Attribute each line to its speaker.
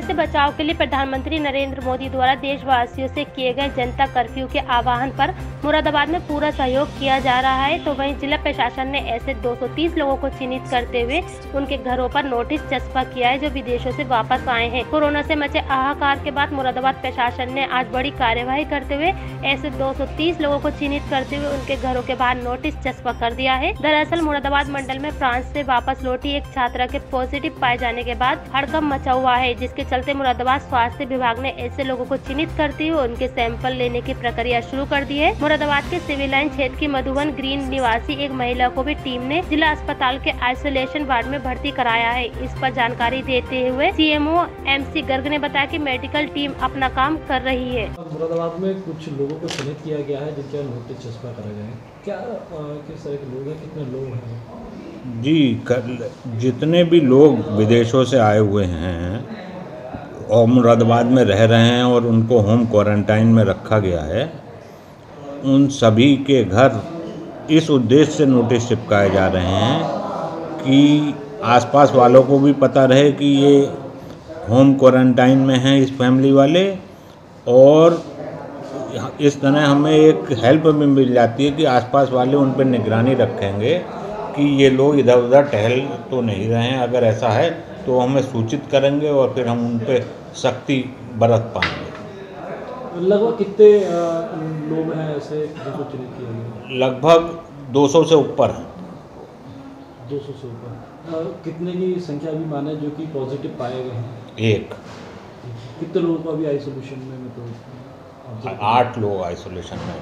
Speaker 1: से बचाव के लिए प्रधानमंत्री नरेंद्र मोदी द्वारा देशवासियों से किए गए जनता कर्फ्यू के आह्वान पर मुरादाबाद में पूरा सहयोग किया जा रहा है। तो वहीं जिला प्रशासन ने ऐसे 230 लोगों को चिन्हित करते हुए उनके घरों पर नोटिस चस्पा किया है, जो विदेशों से वापस आए हैं। कोरोना से मचे हाहाकार के बाद मुरादाबाद प्रशासन ने आज बड़ी कार्यवाही करते हुए ऐसे 230 लोगों को चिन्हित करते हुए उनके घरों के बाहर नोटिस चस्पा कर दिया है। दरअसल मुरादाबाद मंडल में फ्रांस से वापस लौटी एक छात्रा के पॉजिटिव पाए जाने के बाद हड़कम मचा हुआ है, जिसके चलते मुरादाबाद स्वास्थ्य विभाग ने ऐसे लोगों को चिन्हित करते हुए उनके सैंपल लेने की प्रक्रिया शुरू कर दी है। मुरादाबाद के सिविल लाइन क्षेत्र की मधुबन ग्रीन निवासी एक महिला को भी टीम ने जिला अस्पताल के आइसोलेशन वार्ड में भर्ती कराया है। इस पर जानकारी देते हुए सीएमओ एमसी गर्ग ने बताया की मेडिकल टीम अपना काम कर रही है।
Speaker 2: मुरादाबाद में कुछ लोगों को चिन्हित किया गया है जिनके नोटिस चस्पा करा गया है। क्या किस तरह के लोग हैं? कितने लोग हैं?
Speaker 3: जी कर, जितने भी लोग विदेशों से आए हुए हैं और मुरादाबाद में रह रहे हैं और उनको होम क्वारंटाइन में रखा गया है। उन सभी के घर इस उद्देश्य से नोटिस चिपकाए जा रहे हैं कि आसपास वालों को भी पता रहे कि ये होम क्वारंटाइन में हैं इस फैमिली वाले और इस तरह हमें एक हेल्प भी मिल जाती है कि आसपास वाले उन पर निगरानी रखेंगे। कि ये लोग इधर उधर टहल तो नहीं रहे हैं। अगर ऐसा है तो हमें सूचित करेंगे और फिर हम उन पर सख्ती बरत पाएँगे।
Speaker 2: लगभग कितने लोग हैं ऐसे जिनको चिन्हित किया गया
Speaker 3: लगभग 200 से ऊपर हैं।
Speaker 2: दो सौ से ऊपर। कितने की संख्या भी माने जो कि पॉजिटिव पाए गए हैं?
Speaker 3: एक।
Speaker 2: कितने लोगों को अभी आइसोलेशन में मतलब
Speaker 3: आठ लोग आइसोलेशन में।